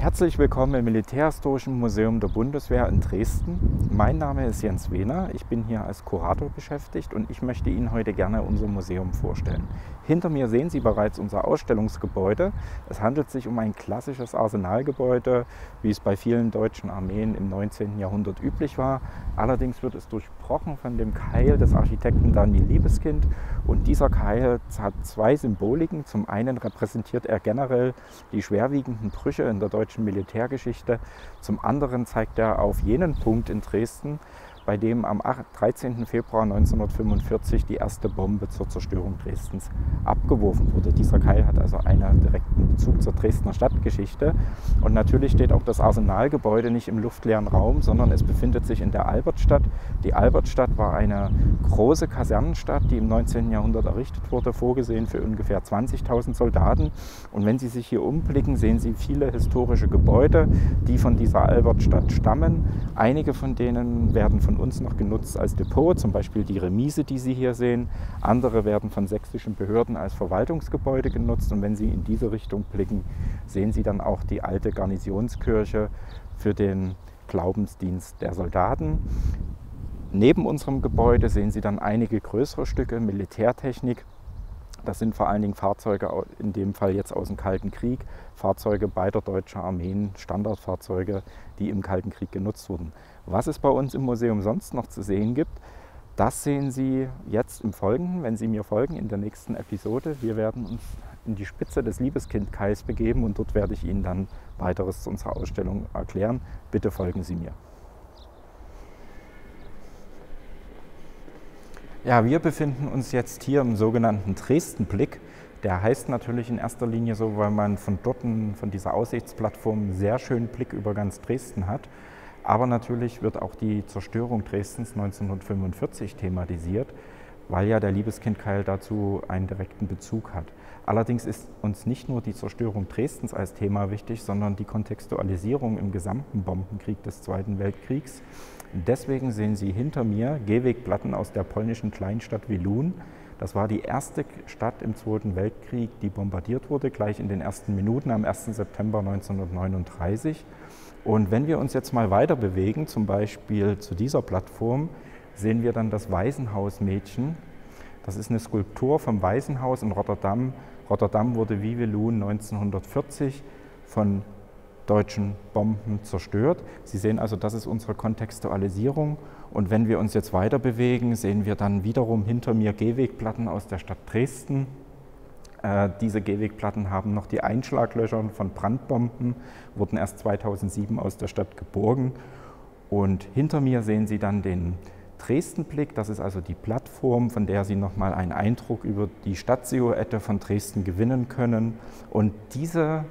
Herzlich willkommen im Militärhistorischen Museum der Bundeswehr in Dresden. Mein Name ist Jens Wehner, ich bin hier als Kurator beschäftigt und ich möchte Ihnen heute gerne unser Museum vorstellen. Hinter mir sehen Sie bereits unser Ausstellungsgebäude. Es handelt sich um ein klassisches Arsenalgebäude, wie es bei vielen deutschen Armeen im 19. Jahrhundert üblich war. Allerdings wird es durchbrochen von dem Keil des Architekten Daniel Liebeskind und dieser Keil hat zwei Symboliken. Zum einen repräsentiert er generell die schwerwiegenden Brüche in der deutschen Militärgeschichte. Zum anderen zeigt er auf jenen Punkt in Dresden, bei dem am 13. Februar 1945 die erste Bombe zur Zerstörung Dresdens abgeworfen wurde. Dieser Keil hat also einen direkten Bezug zur Dresdner Stadtgeschichte. Und natürlich steht auch das Arsenalgebäude nicht im luftleeren Raum, sondern es befindet sich in der Albertstadt. Die Albertstadt war eine große Kasernenstadt, die im 19. Jahrhundert errichtet wurde, vorgesehen für ungefähr 20.000 Soldaten. Und wenn Sie sich hier umblicken, sehen Sie viele historische Gebäude, die von dieser Albertstadt stammen. Einige von denen werden von uns noch genutzt als Depot, zum Beispiel die Remise, die Sie hier sehen. Andere werden von sächsischen Behörden als Verwaltungsgebäude genutzt. Und wenn Sie in diese Richtung blicken, sehen Sie dann auch die alte Garnisonskirche für den Glaubensdienst der Soldaten. Neben unserem Gebäude sehen Sie dann einige größere Stücke Militärtechnik. Das sind vor allen Dingen Fahrzeuge, in dem Fall jetzt aus dem Kalten Krieg, Fahrzeuge beider deutscher Armeen, Standardfahrzeuge, die im Kalten Krieg genutzt wurden. Was es bei uns im Museum sonst noch zu sehen gibt, das sehen Sie jetzt im Folgenden, wenn Sie mir folgen in der nächsten Episode. Wir werden uns in die Spitze des Liebeskindkais begeben und dort werde ich Ihnen dann weiteres zu unserer Ausstellung erklären. Bitte folgen Sie mir. Ja, wir befinden uns jetzt hier im sogenannten Dresdenblick. Der heißt natürlich in erster Linie so, weil man von dort, von dieser Aussichtsplattform, einen sehr schönen Blick über ganz Dresden hat. Aber natürlich wird auch die Zerstörung Dresdens 1945 thematisiert, weil ja der Liebeskindkeil dazu einen direkten Bezug hat. Allerdings ist uns nicht nur die Zerstörung Dresdens als Thema wichtig, sondern die Kontextualisierung im gesamten Bombenkrieg des Zweiten Weltkriegs. Deswegen sehen Sie hinter mir Gehwegplatten aus der polnischen Kleinstadt Wilun. Das war die erste Stadt im Zweiten Weltkrieg, die bombardiert wurde, gleich in den ersten Minuten am 1. September 1939. Und wenn wir uns jetzt mal weiter bewegen, zum Beispiel zu dieser Plattform, sehen wir dann das Waisenhausmädchen. Das ist eine Skulptur vom Waisenhaus in Rotterdam. Rotterdam wurde wie Wivelun 1940 von deutschen Bomben zerstört. Sie sehen also, das ist unsere Kontextualisierung. Und wenn wir uns jetzt weiter bewegen, sehen wir dann wiederum hinter mir Gehwegplatten aus der Stadt Dresden. Äh, diese Gehwegplatten haben noch die Einschlaglöcher von Brandbomben, wurden erst 2007 aus der Stadt geborgen. Und hinter mir sehen Sie dann den Dresdenblick, das ist also die Plattform, von der Sie nochmal einen Eindruck über die Stadtsilhouette von Dresden gewinnen können. Und diese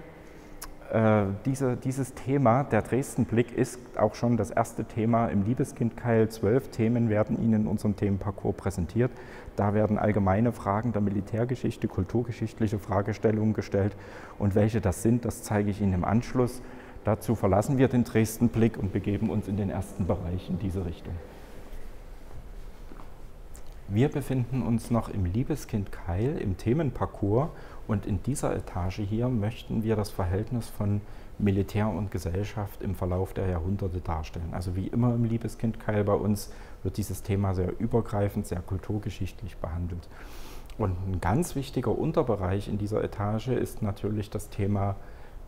diese, dieses Thema, der Dresdenblick, ist auch schon das erste Thema im Liebeskindkeil. Zwölf Themen werden Ihnen in unserem Themenparcours präsentiert. Da werden allgemeine Fragen der Militärgeschichte, kulturgeschichtliche Fragestellungen gestellt. Und welche das sind, das zeige ich Ihnen im Anschluss. Dazu verlassen wir den Dresdenblick und begeben uns in den ersten Bereich in diese Richtung. Wir befinden uns noch im Liebeskind Keil im Themenparcours und in dieser Etage hier möchten wir das Verhältnis von Militär und Gesellschaft im Verlauf der Jahrhunderte darstellen. Also wie immer im Liebeskind Keil bei uns wird dieses Thema sehr übergreifend, sehr kulturgeschichtlich behandelt. Und ein ganz wichtiger Unterbereich in dieser Etage ist natürlich das Thema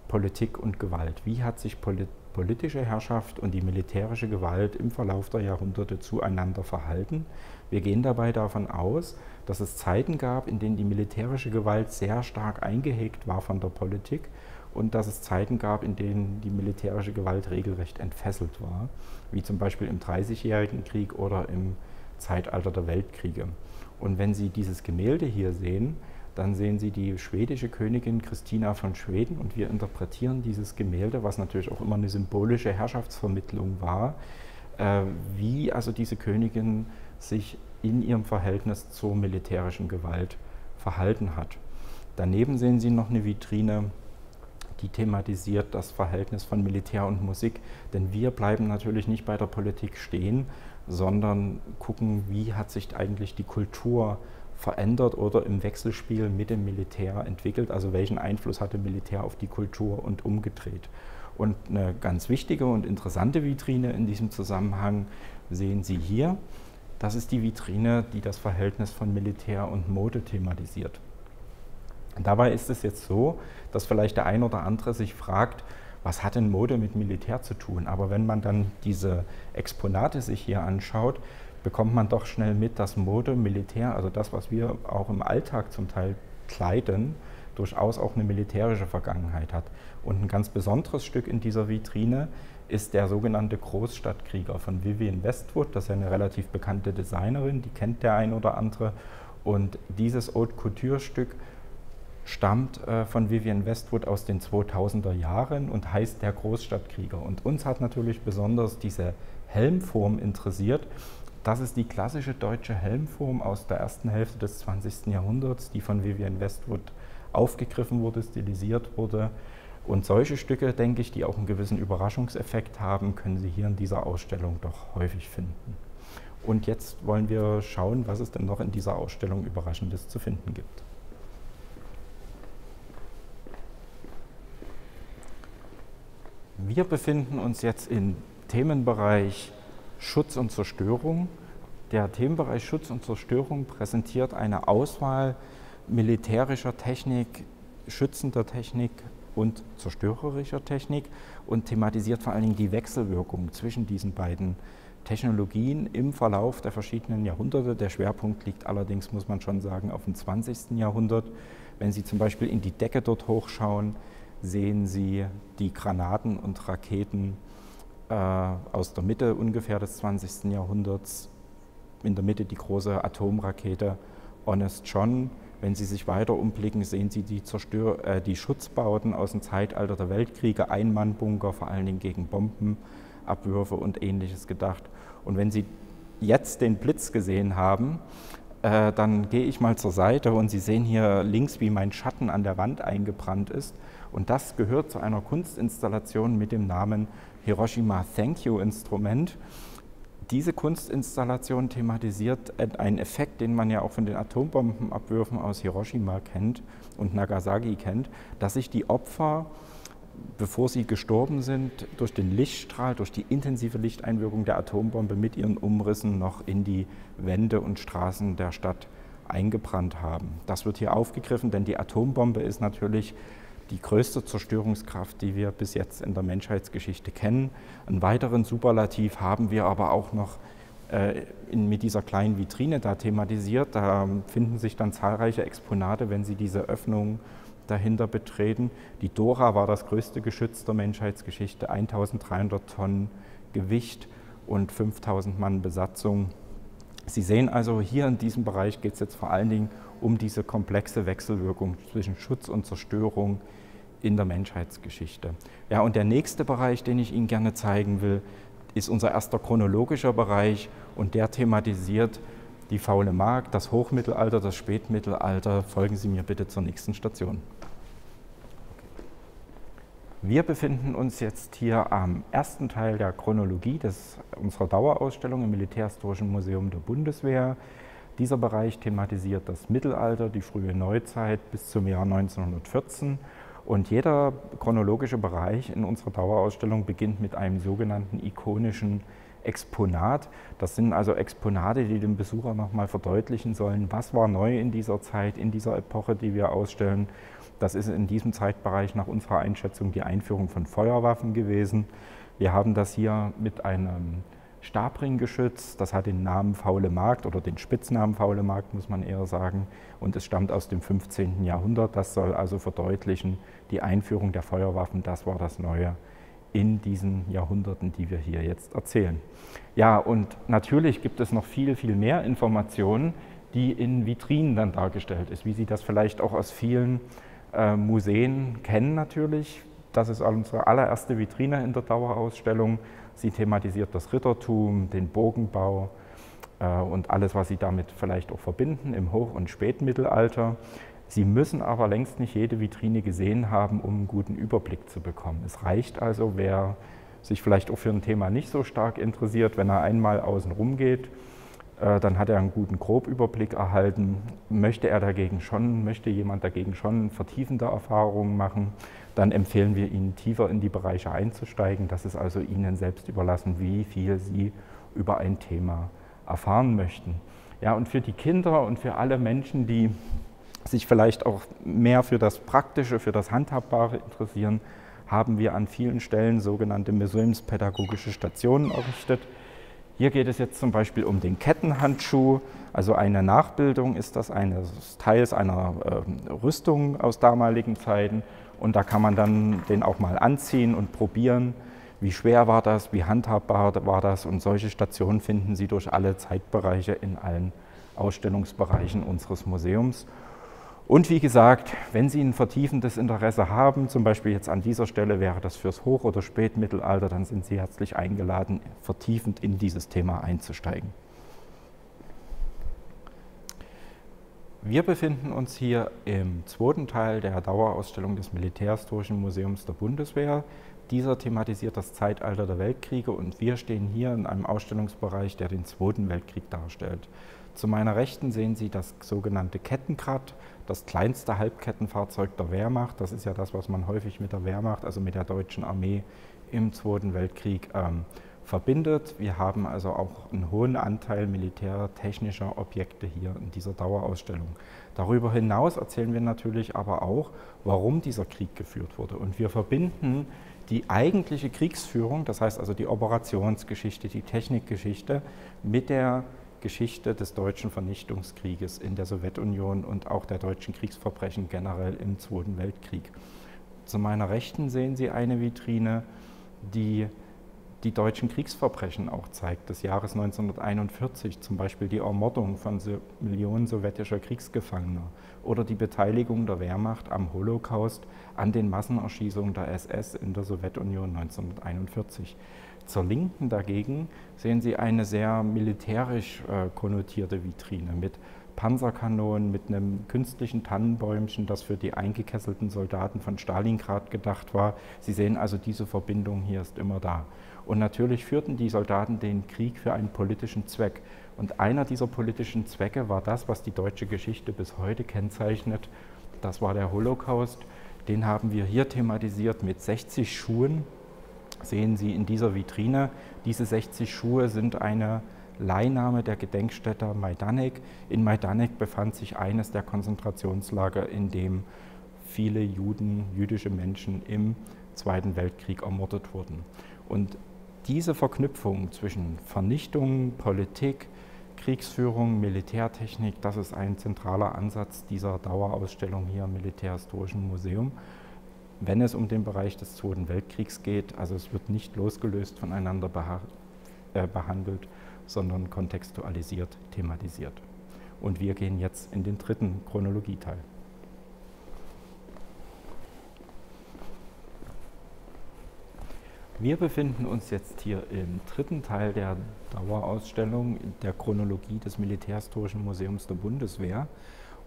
Politik und Gewalt. Wie hat sich Politik politische Herrschaft und die militärische Gewalt im Verlauf der Jahrhunderte zueinander verhalten. Wir gehen dabei davon aus, dass es Zeiten gab, in denen die militärische Gewalt sehr stark eingehegt war von der Politik und dass es Zeiten gab, in denen die militärische Gewalt regelrecht entfesselt war, wie zum Beispiel im Dreißigjährigen Krieg oder im Zeitalter der Weltkriege. Und wenn Sie dieses Gemälde hier sehen, dann sehen Sie die schwedische Königin Christina von Schweden und wir interpretieren dieses Gemälde, was natürlich auch immer eine symbolische Herrschaftsvermittlung war, äh, wie also diese Königin sich in ihrem Verhältnis zur militärischen Gewalt verhalten hat. Daneben sehen Sie noch eine Vitrine, die thematisiert das Verhältnis von Militär und Musik, denn wir bleiben natürlich nicht bei der Politik stehen, sondern gucken, wie hat sich eigentlich die Kultur verändert oder im Wechselspiel mit dem Militär entwickelt, also welchen Einfluss hatte Militär auf die Kultur und umgedreht. Und eine ganz wichtige und interessante Vitrine in diesem Zusammenhang sehen Sie hier. Das ist die Vitrine, die das Verhältnis von Militär und Mode thematisiert. Dabei ist es jetzt so, dass vielleicht der ein oder andere sich fragt, was hat denn Mode mit Militär zu tun? Aber wenn man dann diese Exponate sich hier anschaut, bekommt man doch schnell mit, dass Mode, Militär, also das, was wir auch im Alltag zum Teil kleiden, durchaus auch eine militärische Vergangenheit hat. Und ein ganz besonderes Stück in dieser Vitrine ist der sogenannte Großstadtkrieger von Vivienne Westwood. Das ist eine relativ bekannte Designerin, die kennt der ein oder andere. Und dieses Haute Couture-Stück stammt äh, von Vivienne Westwood aus den 2000er Jahren und heißt der Großstadtkrieger. Und uns hat natürlich besonders diese Helmform interessiert. Das ist die klassische deutsche Helmform aus der ersten Hälfte des 20. Jahrhunderts, die von Vivienne Westwood aufgegriffen wurde, stilisiert wurde. Und solche Stücke, denke ich, die auch einen gewissen Überraschungseffekt haben, können Sie hier in dieser Ausstellung doch häufig finden. Und jetzt wollen wir schauen, was es denn noch in dieser Ausstellung Überraschendes zu finden gibt. Wir befinden uns jetzt im Themenbereich Schutz und Zerstörung. Der Themenbereich Schutz und Zerstörung präsentiert eine Auswahl militärischer Technik, schützender Technik und zerstörerischer Technik und thematisiert vor allen Dingen die Wechselwirkung zwischen diesen beiden Technologien im Verlauf der verschiedenen Jahrhunderte. Der Schwerpunkt liegt allerdings, muss man schon sagen, auf dem 20. Jahrhundert. Wenn Sie zum Beispiel in die Decke dort hochschauen, sehen Sie die Granaten und Raketen aus der Mitte ungefähr des 20. Jahrhunderts. In der Mitte die große Atomrakete Honest John. Wenn Sie sich weiter umblicken, sehen Sie die, Zerstör äh, die Schutzbauten aus dem Zeitalter der Weltkriege, Einmannbunker, vor allen Dingen gegen Bombenabwürfe und ähnliches gedacht. Und wenn Sie jetzt den Blitz gesehen haben, äh, dann gehe ich mal zur Seite und Sie sehen hier links, wie mein Schatten an der Wand eingebrannt ist. Und das gehört zu einer Kunstinstallation mit dem Namen Hiroshima Thank You Instrument. Diese Kunstinstallation thematisiert einen Effekt, den man ja auch von den Atombombenabwürfen aus Hiroshima kennt und Nagasaki kennt, dass sich die Opfer, bevor sie gestorben sind, durch den Lichtstrahl, durch die intensive Lichteinwirkung der Atombombe mit ihren Umrissen noch in die Wände und Straßen der Stadt eingebrannt haben. Das wird hier aufgegriffen, denn die Atombombe ist natürlich die größte Zerstörungskraft, die wir bis jetzt in der Menschheitsgeschichte kennen. Einen weiteren Superlativ haben wir aber auch noch äh, in, mit dieser kleinen Vitrine da thematisiert. Da finden sich dann zahlreiche Exponate, wenn Sie diese Öffnung dahinter betreten. Die Dora war das größte Geschütz der Menschheitsgeschichte, 1300 Tonnen Gewicht und 5000 Mann Besatzung. Sie sehen also, hier in diesem Bereich geht es jetzt vor allen Dingen um diese komplexe Wechselwirkung zwischen Schutz und Zerstörung in der Menschheitsgeschichte. Ja, und der nächste Bereich, den ich Ihnen gerne zeigen will, ist unser erster chronologischer Bereich und der thematisiert die faule Mark, das Hochmittelalter, das Spätmittelalter. Folgen Sie mir bitte zur nächsten Station. Wir befinden uns jetzt hier am ersten Teil der Chronologie des, unserer Dauerausstellung im Militärhistorischen Museum der Bundeswehr. Dieser Bereich thematisiert das Mittelalter, die frühe Neuzeit bis zum Jahr 1914 und jeder chronologische Bereich in unserer Dauerausstellung beginnt mit einem sogenannten ikonischen Exponat. Das sind also Exponate, die dem Besucher nochmal verdeutlichen sollen, was war neu in dieser Zeit, in dieser Epoche, die wir ausstellen. Das ist in diesem Zeitbereich nach unserer Einschätzung die Einführung von Feuerwaffen gewesen. Wir haben das hier mit einem Stabring geschützt. Das hat den Namen Faule Markt oder den Spitznamen Faule Markt, muss man eher sagen. Und es stammt aus dem 15. Jahrhundert. Das soll also verdeutlichen, die Einführung der Feuerwaffen, das war das Neue in diesen Jahrhunderten, die wir hier jetzt erzählen. Ja, und natürlich gibt es noch viel, viel mehr Informationen, die in Vitrinen dann dargestellt ist, wie Sie das vielleicht auch aus vielen äh, Museen kennen natürlich. Das ist unsere allererste Vitrine in der Dauerausstellung. Sie thematisiert das Rittertum, den Bogenbau äh, und alles, was Sie damit vielleicht auch verbinden im Hoch- und Spätmittelalter. Sie müssen aber längst nicht jede Vitrine gesehen haben, um einen guten Überblick zu bekommen. Es reicht also, wer sich vielleicht auch für ein Thema nicht so stark interessiert, wenn er einmal außen rum geht, dann hat er einen guten Grobüberblick erhalten. Möchte er dagegen schon, möchte jemand dagegen schon vertiefende Erfahrungen machen, dann empfehlen wir Ihnen tiefer in die Bereiche einzusteigen. Das ist also Ihnen selbst überlassen, wie viel Sie über ein Thema erfahren möchten. Ja, und für die Kinder und für alle Menschen, die sich vielleicht auch mehr für das Praktische, für das Handhabbare interessieren, haben wir an vielen Stellen sogenannte museumspädagogische Stationen errichtet. Hier geht es jetzt zum Beispiel um den Kettenhandschuh, also eine Nachbildung ist das eines Teils einer äh, Rüstung aus damaligen Zeiten. Und da kann man dann den auch mal anziehen und probieren, wie schwer war das, wie handhabbar war das? Und solche Stationen finden Sie durch alle Zeitbereiche in allen Ausstellungsbereichen unseres Museums. Und wie gesagt, wenn Sie ein vertiefendes Interesse haben, zum Beispiel jetzt an dieser Stelle wäre das fürs Hoch- oder Spätmittelalter, dann sind Sie herzlich eingeladen, vertiefend in dieses Thema einzusteigen. Wir befinden uns hier im zweiten Teil der Dauerausstellung des Militärhistorischen Museums der Bundeswehr. Dieser thematisiert das Zeitalter der Weltkriege und wir stehen hier in einem Ausstellungsbereich, der den Zweiten Weltkrieg darstellt. Zu meiner Rechten sehen Sie das sogenannte Kettenkrad, das kleinste Halbkettenfahrzeug der Wehrmacht. Das ist ja das, was man häufig mit der Wehrmacht, also mit der deutschen Armee im Zweiten Weltkrieg ähm, verbindet. Wir haben also auch einen hohen Anteil militärtechnischer Objekte hier in dieser Dauerausstellung. Darüber hinaus erzählen wir natürlich aber auch, warum dieser Krieg geführt wurde. Und wir verbinden die eigentliche Kriegsführung, das heißt also die Operationsgeschichte, die Technikgeschichte, mit der Geschichte des deutschen Vernichtungskrieges in der Sowjetunion und auch der deutschen Kriegsverbrechen generell im Zweiten Weltkrieg. Zu meiner Rechten sehen Sie eine Vitrine, die die deutschen Kriegsverbrechen auch zeigt, des Jahres 1941, zum Beispiel die Ermordung von Millionen sowjetischer Kriegsgefangener oder die Beteiligung der Wehrmacht am Holocaust an den Massenerschießungen der SS in der Sowjetunion 1941. Zur Linken dagegen sehen Sie eine sehr militärisch äh, konnotierte Vitrine mit Panzerkanonen, mit einem künstlichen Tannenbäumchen, das für die eingekesselten Soldaten von Stalingrad gedacht war. Sie sehen also, diese Verbindung hier ist immer da. Und natürlich führten die Soldaten den Krieg für einen politischen Zweck. Und einer dieser politischen Zwecke war das, was die deutsche Geschichte bis heute kennzeichnet. Das war der Holocaust. Den haben wir hier thematisiert mit 60 Schuhen, sehen Sie in dieser Vitrine. Diese 60 Schuhe sind eine Leihnahme der Gedenkstätte Majdanek. In Majdanek befand sich eines der Konzentrationslager, in dem viele Juden, jüdische Menschen im Zweiten Weltkrieg ermordet wurden. Und diese Verknüpfung zwischen Vernichtung, Politik, Kriegsführung, Militärtechnik, das ist ein zentraler Ansatz dieser Dauerausstellung hier im Militärhistorischen Museum wenn es um den Bereich des Zweiten Weltkriegs geht. Also es wird nicht losgelöst voneinander äh, behandelt, sondern kontextualisiert, thematisiert. Und wir gehen jetzt in den dritten Chronologieteil. Wir befinden uns jetzt hier im dritten Teil der Dauerausstellung der Chronologie des Militärhistorischen Museums der Bundeswehr.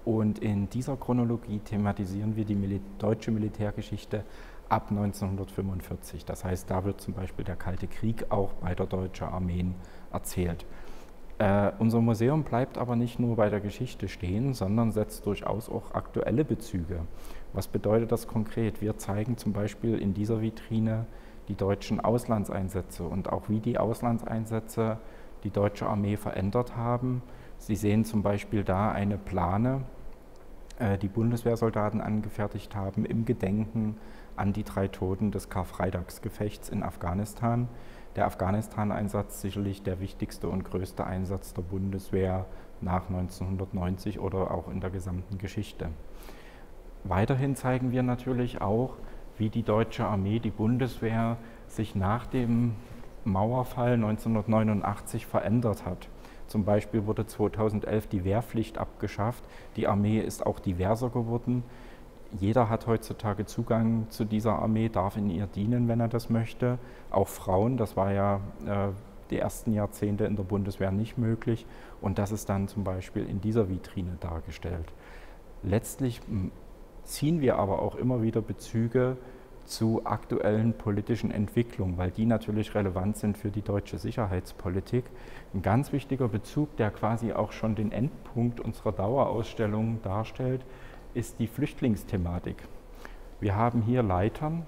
Und in dieser Chronologie thematisieren wir die deutsche Militärgeschichte ab 1945. Das heißt, da wird zum Beispiel der Kalte Krieg auch bei der deutschen Armee erzählt. Äh, unser Museum bleibt aber nicht nur bei der Geschichte stehen, sondern setzt durchaus auch aktuelle Bezüge. Was bedeutet das konkret? Wir zeigen zum Beispiel in dieser Vitrine die deutschen Auslandseinsätze und auch wie die Auslandseinsätze die deutsche Armee verändert haben. Sie sehen zum Beispiel da eine Plane, äh, die Bundeswehrsoldaten angefertigt haben im Gedenken an die drei Toten des Karfreitagsgefechts in Afghanistan. Der Afghanistan-Einsatz sicherlich der wichtigste und größte Einsatz der Bundeswehr nach 1990 oder auch in der gesamten Geschichte. Weiterhin zeigen wir natürlich auch, wie die deutsche Armee, die Bundeswehr sich nach dem Mauerfall 1989 verändert hat. Zum Beispiel wurde 2011 die Wehrpflicht abgeschafft. Die Armee ist auch diverser geworden. Jeder hat heutzutage Zugang zu dieser Armee, darf in ihr dienen, wenn er das möchte. Auch Frauen, das war ja äh, die ersten Jahrzehnte in der Bundeswehr nicht möglich. Und das ist dann zum Beispiel in dieser Vitrine dargestellt. Letztlich ziehen wir aber auch immer wieder Bezüge zu aktuellen politischen Entwicklungen, weil die natürlich relevant sind für die deutsche Sicherheitspolitik. Ein ganz wichtiger Bezug, der quasi auch schon den Endpunkt unserer Dauerausstellung darstellt, ist die Flüchtlingsthematik. Wir haben hier Leitern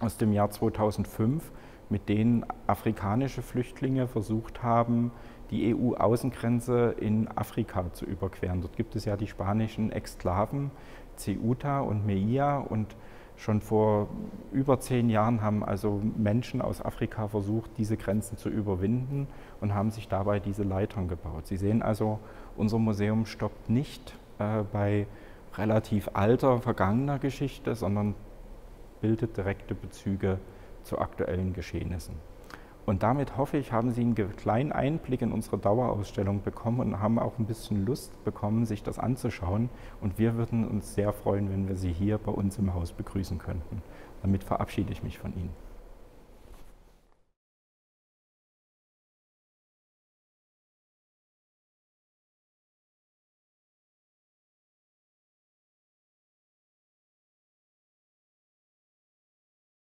aus dem Jahr 2005, mit denen afrikanische Flüchtlinge versucht haben, die EU-Außengrenze in Afrika zu überqueren. Dort gibt es ja die spanischen Exklaven Ceuta und Melilla und schon vor über zehn Jahren haben also Menschen aus Afrika versucht, diese Grenzen zu überwinden und haben sich dabei diese Leitern gebaut. Sie sehen also, unser Museum stoppt nicht äh, bei relativ alter, vergangener Geschichte, sondern bildet direkte Bezüge zu aktuellen Geschehnissen. Und damit hoffe ich, haben Sie einen kleinen Einblick in unsere Dauerausstellung bekommen und haben auch ein bisschen Lust bekommen, sich das anzuschauen. Und wir würden uns sehr freuen, wenn wir Sie hier bei uns im Haus begrüßen könnten. Damit verabschiede ich mich von Ihnen.